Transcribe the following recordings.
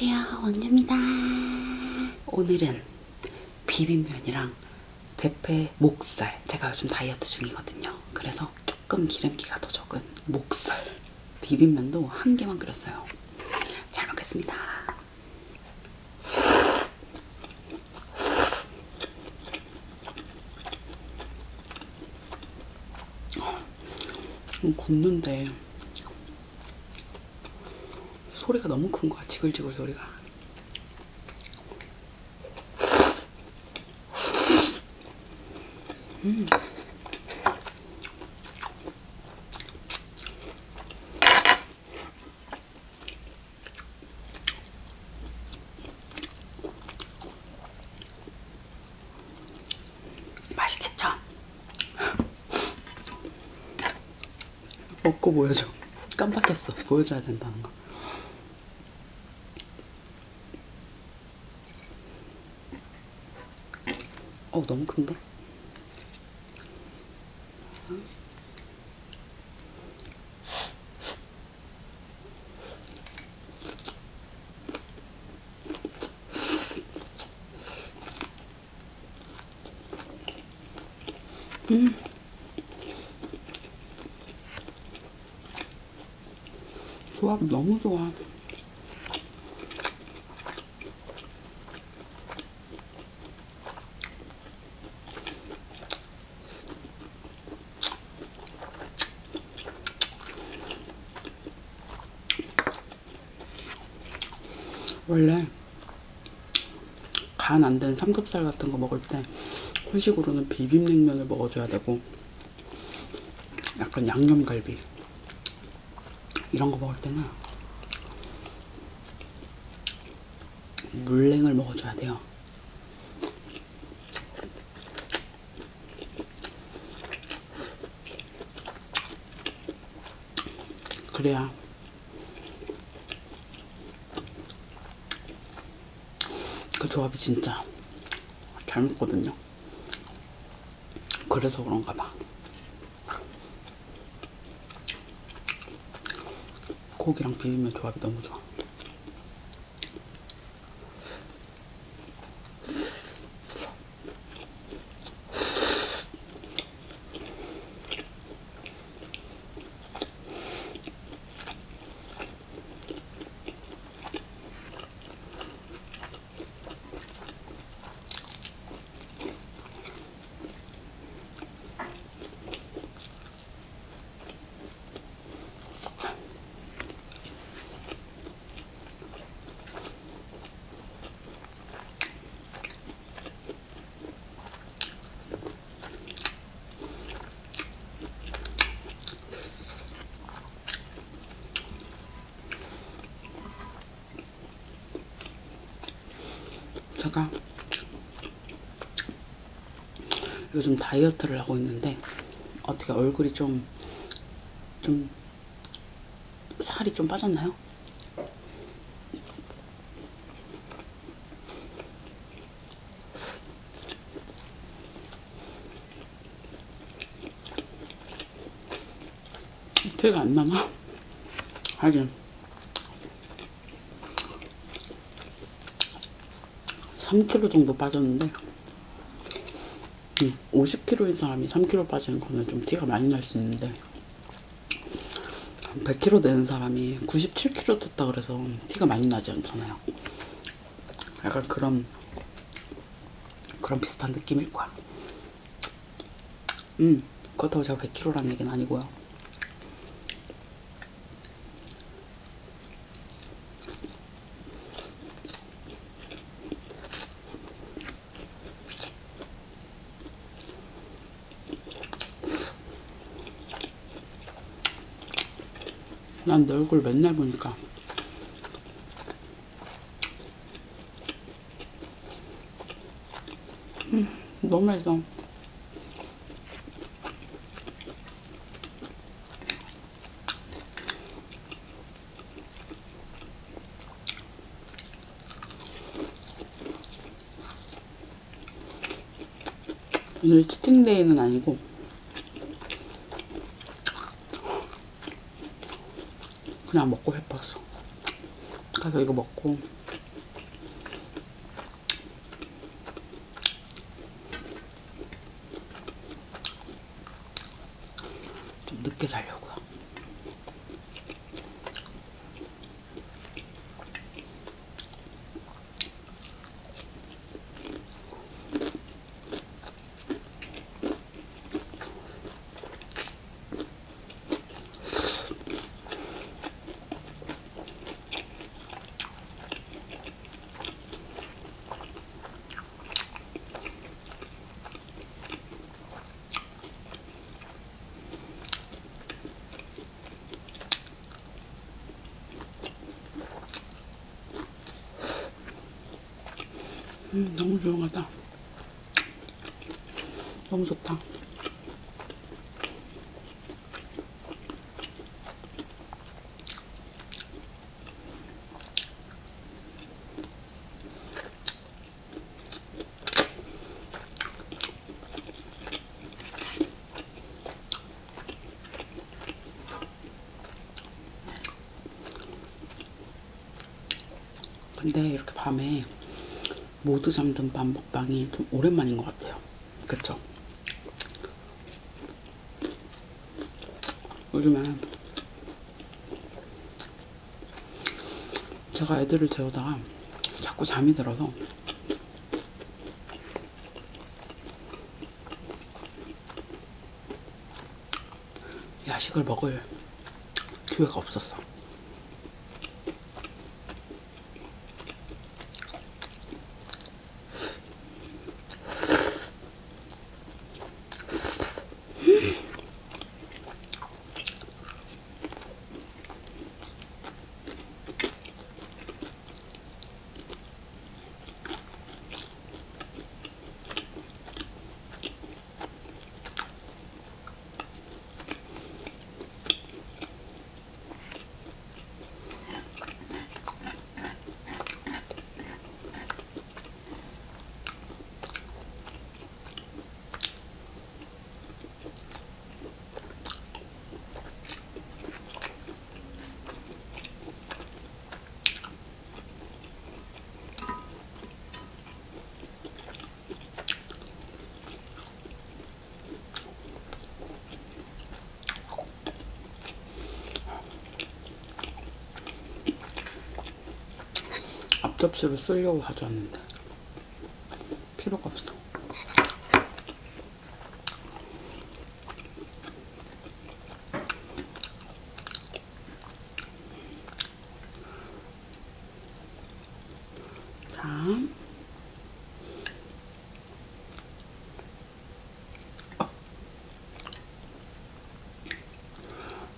안녕하세요. 원주입니다. 오늘은 비빔면이랑 대패 목살. 제가 요즘 다이어트 중이거든요. 그래서 조금 기름기가 더 적은 목살. 비빔면도 한 개만 끓였어요. 잘 먹겠습니다. 음, 굽는데 소리가 너무 큰 거야 지글지글 소리가 맛있겠죠? 먹고 보여줘. 깜빡했어. 보여줘야 된다는 거. 어, 너무 큰데? 조합 너무 좋아. 원래 간 안 된 삼겹살 같은 거 먹을 때 후식으로는 비빔냉면을 먹어줘야 되고 약간 양념갈비 이런 거 먹을 때는 물냉을 먹어줘야 돼요. 그래야 그 조합이 진짜 잘 먹거든요. 그래서 그런가 봐. 고기랑 비빔면 조합이 너무 좋아. 제가 요즘 다이어트를 하고 있는데 어떻게 얼굴이 좀, 좀 살이 좀 빠졌나요? 티가 안 나나? 하긴 3kg 정도 빠졌는데 50kg인 사람이 3kg 빠지는 거는 좀 티가 많이 날 수 있는데 100kg 되는 사람이 97kg 됐다 그래서 티가 많이 나지 않잖아요. 약간 그런 그런 비슷한 느낌일 거야. 음, 그렇다고 제가 100kg라는 얘기는 아니고요. 난 내 얼굴 맨날 보니까 음, 너무 맛있어. 오늘 치팅데이는 아니고 그냥 먹고 싶었어. 가서 이거 먹고 좀 늦게 자려고. 음, 너무 조용하다. 너무 좋다. 근데 이렇게 밤에 모두 잠든 밤 먹방이 좀 오랜만인 것 같아요. 그쵸? 요즘에 제가 애들을 재우다가 자꾸 잠이 들어서 야식을 먹을 기회가 없었어. 접시를 쓰려고 가져왔는데 필요가 없어.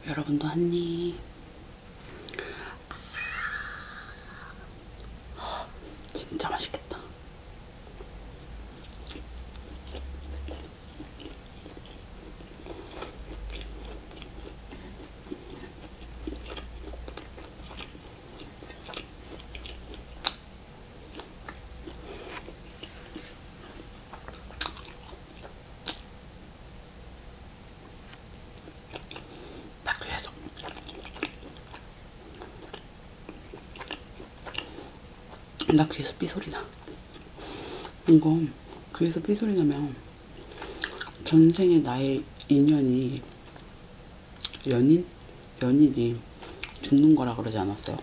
여러분도 한 입. 진짜 맛있겠다. 나 귀에서 삐소리 나. 이거 귀에서 삐소리 나면 전생에 나의 인연이 연인? 연인이 죽는 거라 그러지 않았어요?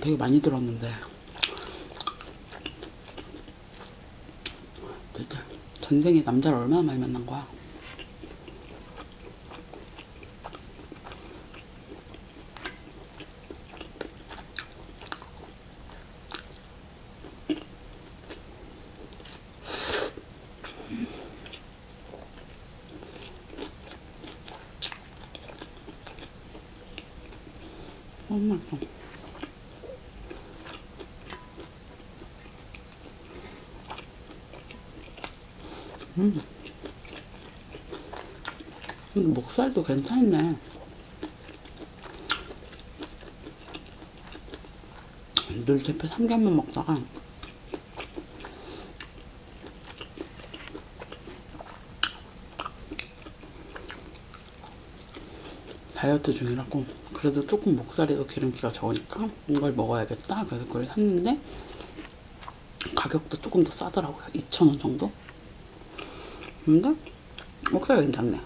되게 많이 들었는데 진짜 전생에 남자를 얼마나 많이 만난 거야? 너무 맛있어. 음, 목살도 괜찮네. 늘 대표 삼겹만 먹다가 다이어트 중이라고 그래도 조금 목살에도 기름기가 적으니까 이걸 먹어야겠다. 그래서 그걸 샀는데 가격도 조금 더 싸더라고요. 2,000원 정도? 근데 목살이 괜찮네.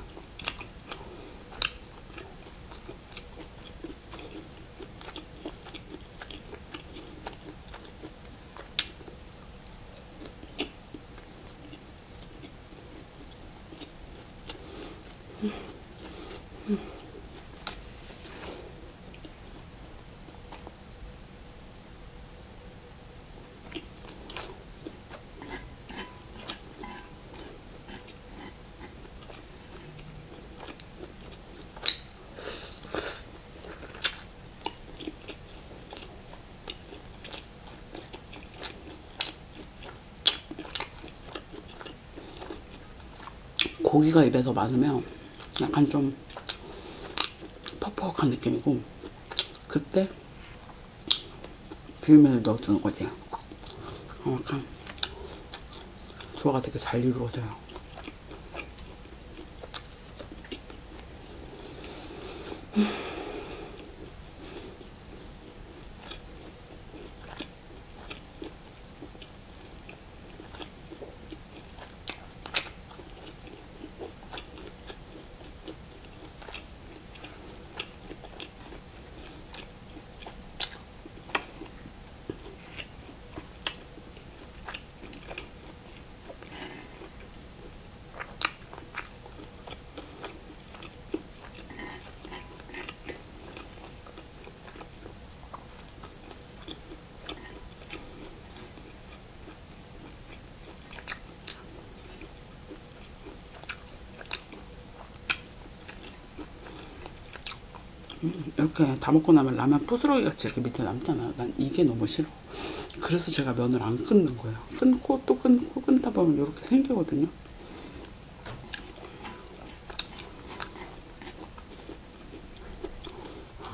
고기가 입에서 많으면 약간 좀 퍽퍽한 느낌이고 그때 비빔면을 넣어주는 거지. 어, 약간 조화가 되게 잘 이루어져요. 이렇게 다 먹고 나면 라면 부스러기 같이 이렇게 밑에 남잖아요. 난 이게 너무 싫어. 그래서 제가 면을 안 끊는 거예요. 끊고 또 끊고 끊다 보면 이렇게 생기거든요.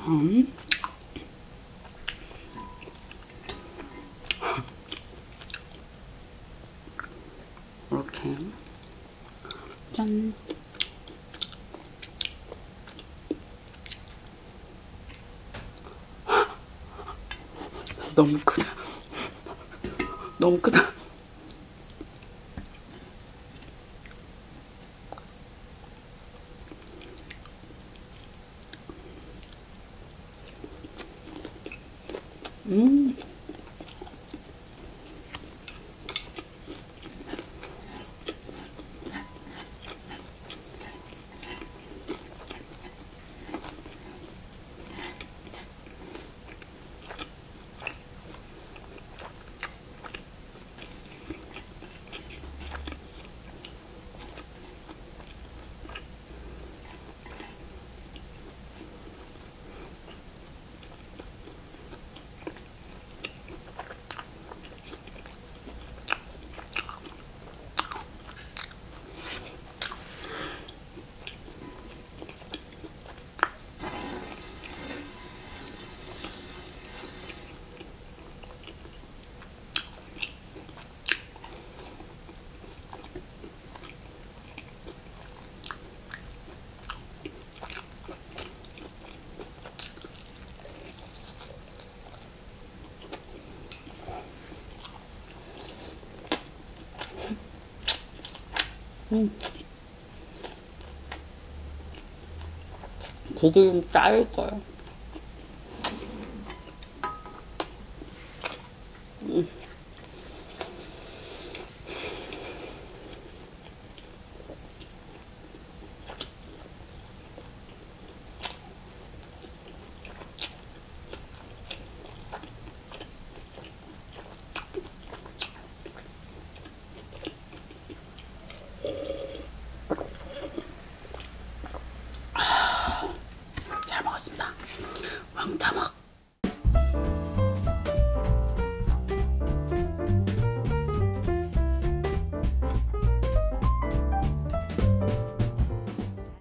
음. 이렇게 짠. 너무 크다. 너무 크다. 음. 고기 좀 짜일 거예요.